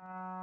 Uh...